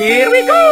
Here we go!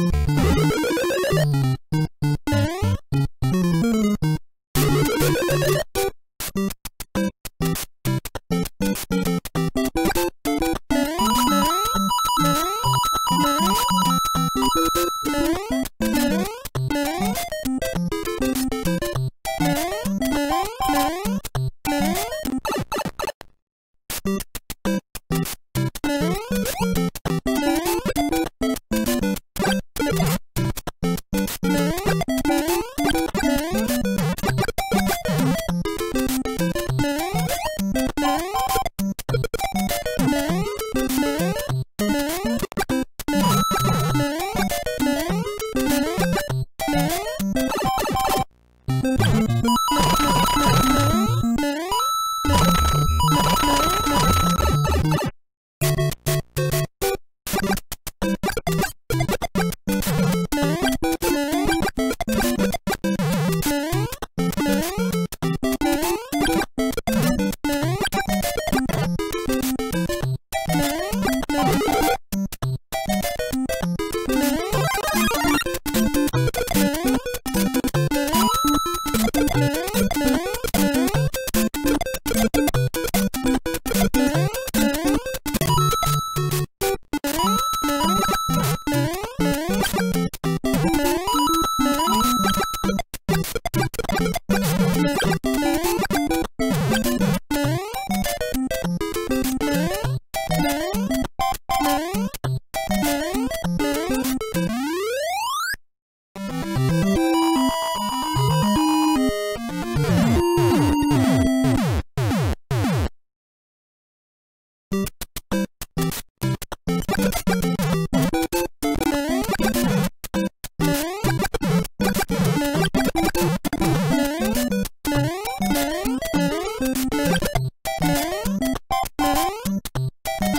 Thank you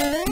Mm-hmm.